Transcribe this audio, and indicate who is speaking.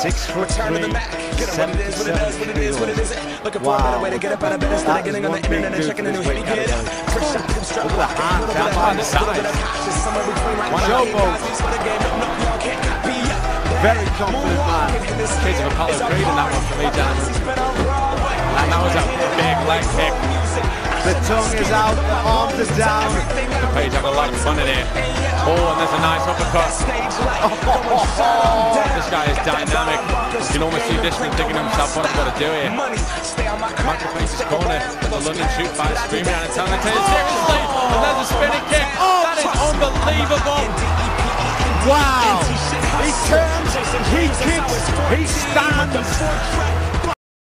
Speaker 1: Six foot three, seventy-seven kilos. Wow. That is one big dude for this weight category. Look at the down
Speaker 2: on the side.
Speaker 1: Showboat. Very confident man.
Speaker 2: Kids of Apollo Creed and that one for me, Dan. And that was a big leg kick.
Speaker 1: The tongue is out, the arms are down.
Speaker 2: The Page have a lot of fun in here. Oh, and there's a nice uppercut. this guy is dynamic. You can almost see Dishman thinking himself what he's got to do here. Michael Page's corner. The London Shootfighters screaming and telling him to take it seriously. And there's a spinning kick. Oh, that is unbelievable.
Speaker 1: Wow. He turns, he kicks, he stands.